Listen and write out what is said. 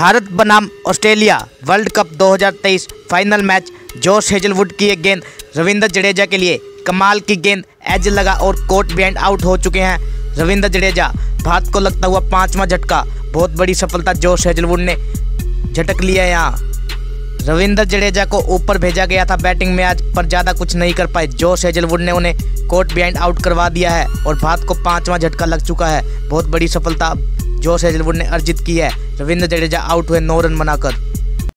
भारत बनाम Australia world cup 2023 final match Josh Hazlewood की एक गेंद रविंद्र जडेजा के लिए। कमाल की गेंद, एज लगा और कोर्ट बैंड आउट हो चुके हैं। रविंद्र जडेजा, भारत को लगता हुआ पांचवा झटका। बहुत बड़ी सफलता जोश हेजलवुड ने झटक लिया यहाँ। रविंद्र जडेजा को ऊपर भेजा गया था बैटिंग में, आज पर ज़्यादा कुछ नहीं कर पाए। जोश हेजलवुड ने उन्हें कोर्ट बिहाइंड आउट करवा दिया है और भारत को पांचवा झटका लग चुका है। बहुत बड़ी सफलता जोश हेजलवुड ने अर्जित की है। रविंद्र जडेजा आउट हुए, नौ रन बनाकर।